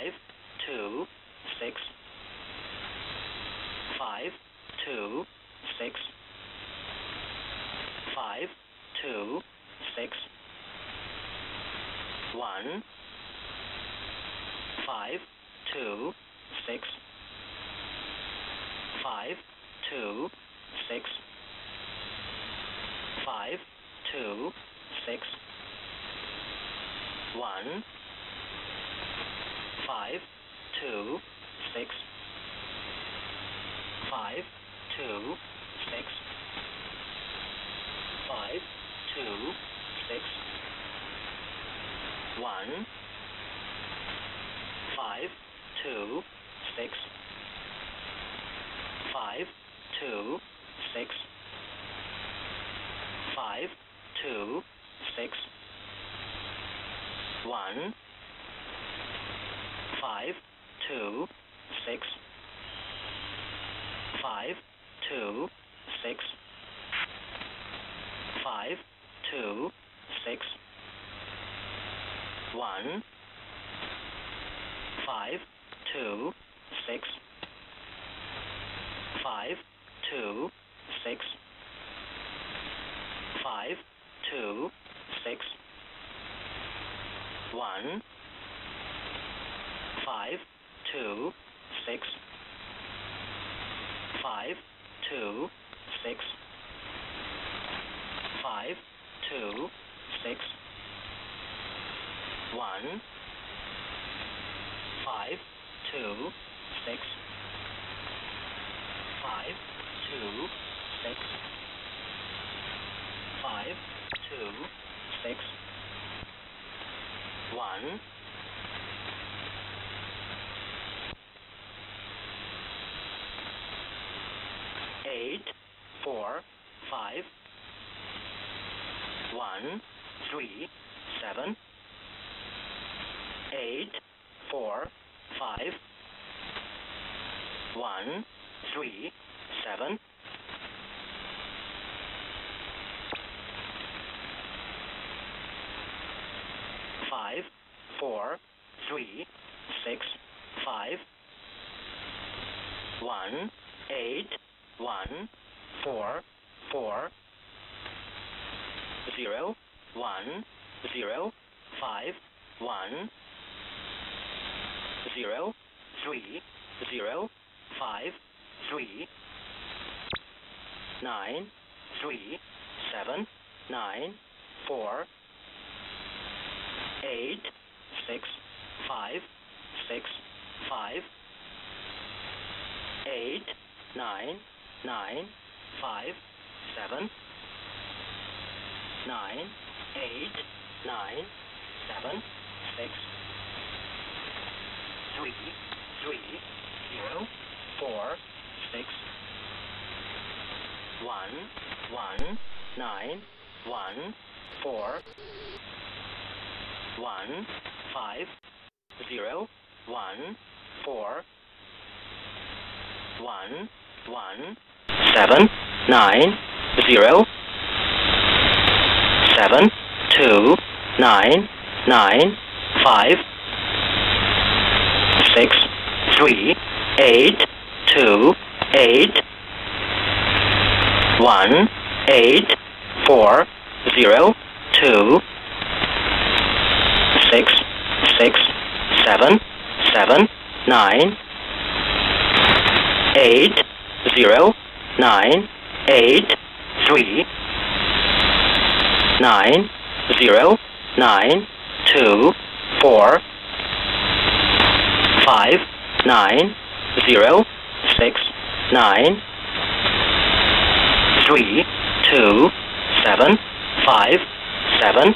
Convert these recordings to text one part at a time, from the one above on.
five two six five two six five two six one five two six five two six five two six one five two six. Five two six. Five two six. One. Five two six. Five two six. Five two six. One five two six. Five two six. Five two six. One. Five two six. Five two six. Five two six. One five two six. Five two six. Five two six. One. Five two six. Five two six. Five two six. One eight four five. One three seven eight four five. One three seven. Five four three six five. One eight one four four zero one zero five one zero three zero five three nine three seven nine four eight six five six five eight nine nine five seven nine eight nine seven six three three zero four six one one nine one four one five zero one four one one seven nine zero seven two nine nine five six three eight two eight one eight four zero two six six seven seven nine eight zero nine eight three nine zero nine two four five nine zero six nine three two seven five seven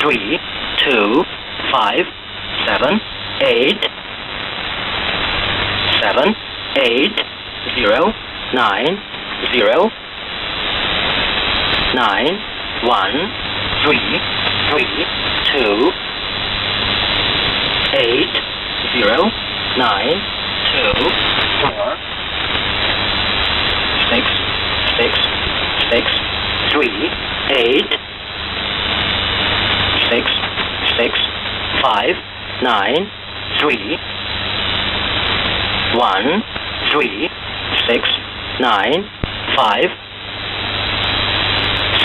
three two five seven eight seven eight zero nine zero. Nine. One. Three. Three. Two. Eight. Zero. Nine. Two. Four. Six. Six. Six. Three. Eight. Six. Six. Five. Nine, three, one, three, six, nine, five,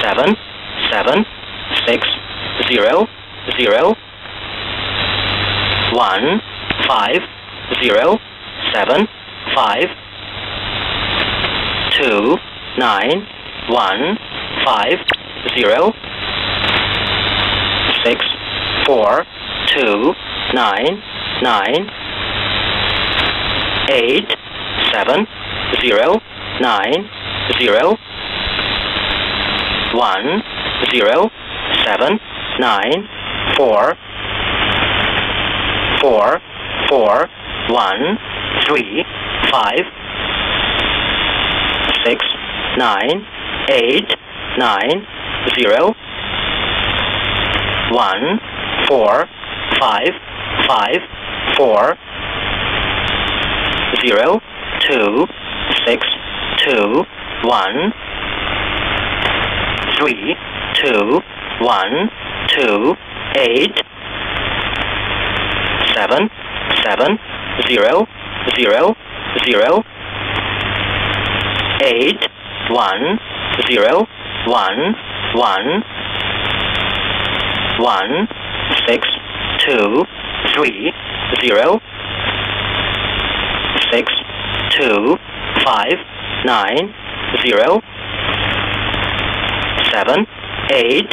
seven, seven, six, zero, zero, one, five, zero, seven, five, two, nine, one, five, zero, six, four, two, nine, nine, eight, seven, zero, nine, zero, one, zero, seven, nine, four, four, four, one, three, five, six, nine, eight, nine, zero, one, four, five, five, four, zero, two, six, two, one, three, two, one, two, eight, seven, seven, zero, zero, zero, eight, one, zero, one, one, one, six, two, three, zero, six, two, five, nine, zero, seven, eight,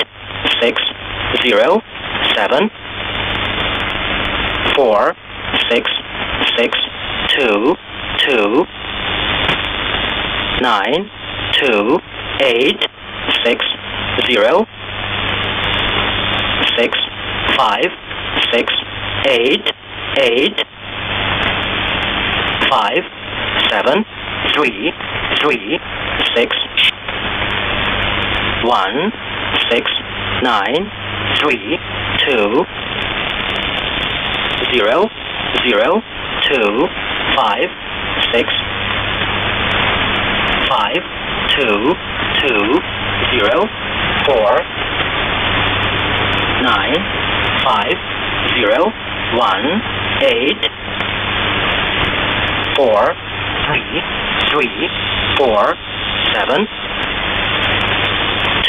six, zero, seven, four, six, six, two, two, nine, two, eight, six, zero, six, five, six, eight, eight, five, seven, three, three, six, one, six, nine, three, two, zero, zero, two, five, six, five, two, two, zero, four, nine, five, zero, one, eight, four, three, three, four, seven,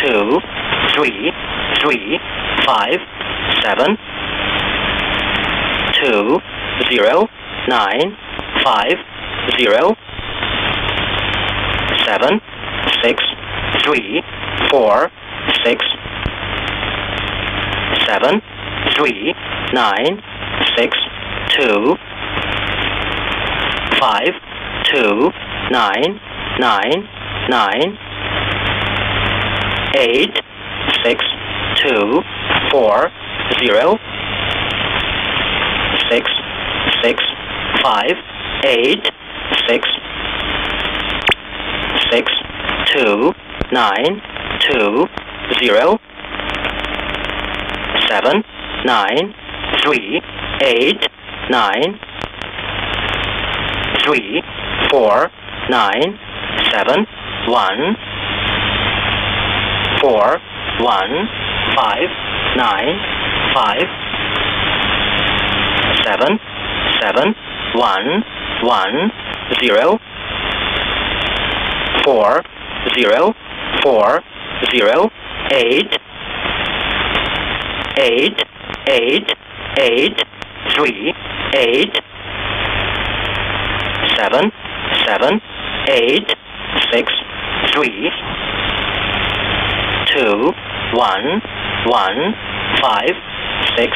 two, three, three, five, seven, two, zero, nine, five, zero, seven, six, three, four, six, seven, three, nine, six, two, five, two, nine, nine, nine, eight, six, two, four, zero, six, six, five, eight, six, six, two, nine, two, zero, seven, nine, three, eight, nine, three, four, nine, seven, one, four, one, five, nine, five, seven, seven, one, one, zero, four, zero, four, zero, eight, eight, eight, eight, three, eight, seven, seven, eight, six, three, two, one, one, five, six,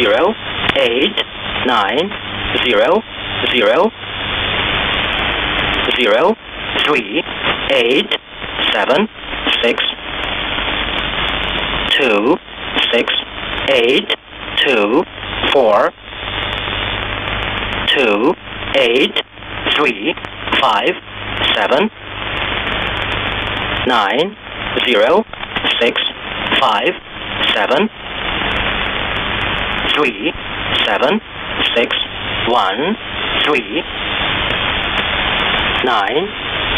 zero, eight, nine, zero, zero, zero, three, eight, seven, six, two, six, eight, two, four, two, eight, three, five, seven, nine, zero, six, five, seven, three, seven, six, one, three, nine,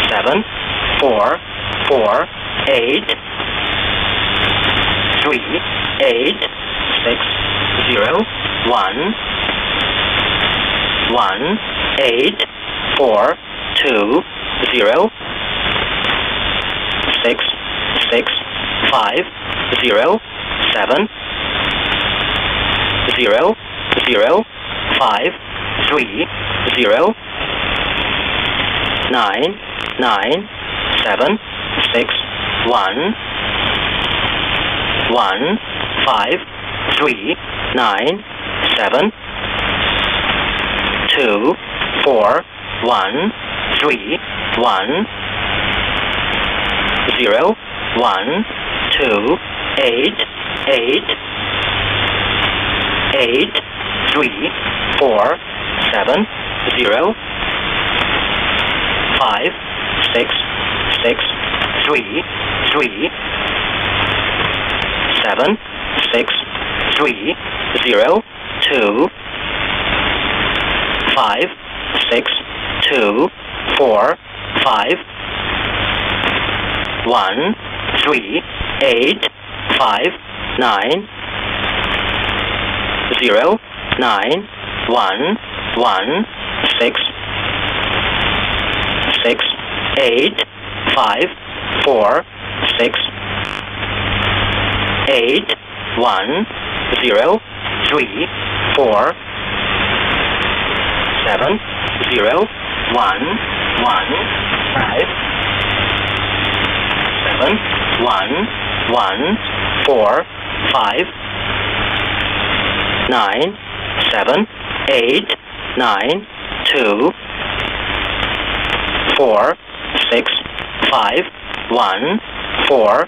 seven, four, four, eight, three, eight, six, zero one one eight four two zero six six five zero seven zero zero five three zero nine nine seven six one one five three nine seven two four one three one. Zero. One. Two. Eight. Eight. Eight. Three. Four. Seven. Zero. Five. Six. Six. Three. Three. Seven. Six. Three. Zero. Two. Five. Six. Two. Four five. One three eight five nine zero nine one one six six eight five four six eight one zero three four seven zero one one. Five. Seven. One. One. Four. Five. Nine. Seven. Eight. Nine. Two. Four. Six. Five. One. Four.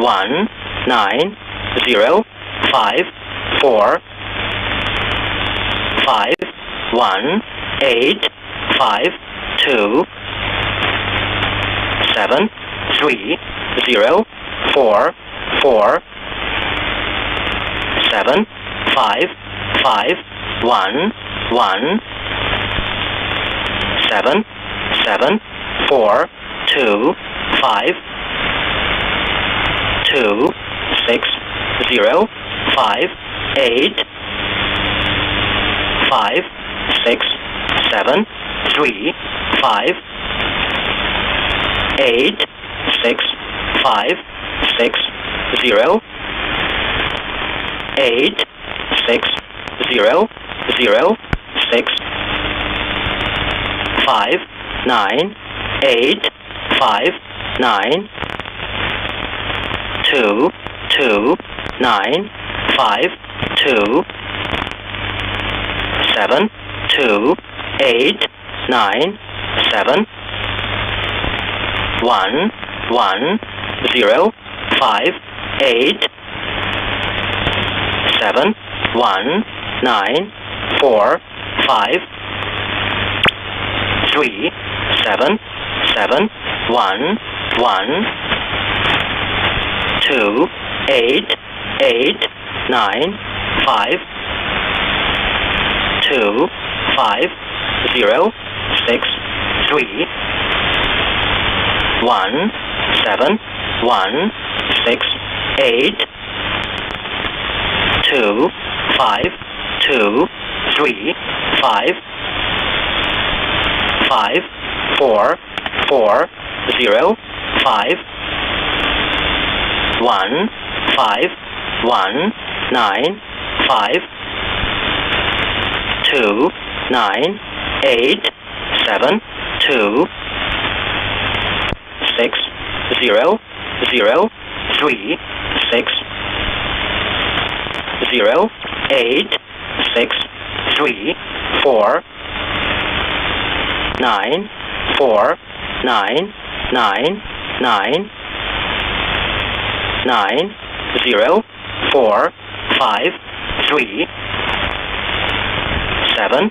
One. Nine. Zero. Five. Four. Five. One. Eight five two seven three zero four four seven five five one one seven seven four two five two six zero five eight five six seven three five eight six five six zero eight six zero zero six five nine eight five nine two two nine five two seven two eight nine seven one one zero five eight seven one nine four five three seven seven one one two eight eight nine five two five zero six three one seven one six eight two five two three five five four four zero five one five one nine five two nine eight seven two six zero zero three six zero eight six three four nine four nine nine nine nine zero four five three seven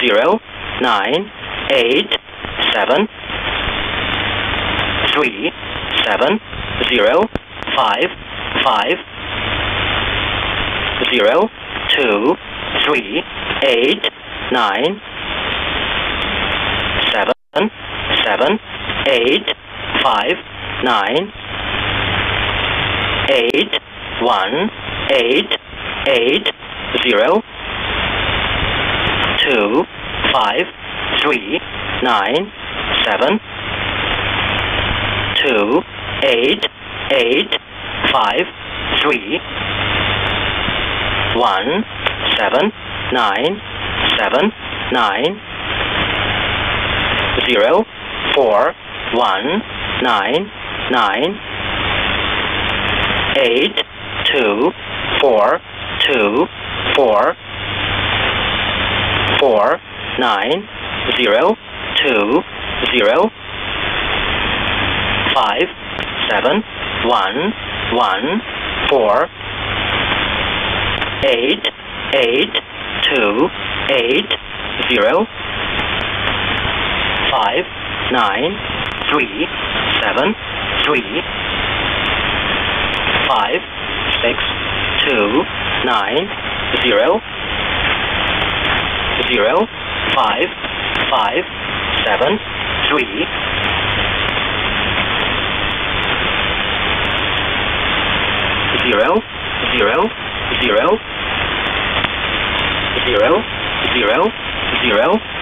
zero nine eight seven three seven zero five five zero two three eight nine seven seven eight five nine eight one eight eight zero two five three nine seven two eight eight five three one seven nine seven nine zero four one nine nine eight two four two four four nine zero two zero five seven one one four eight eight two eight zero five nine three seven three five six two nine zero zero five five seven three. Zero zero zero zero zero zero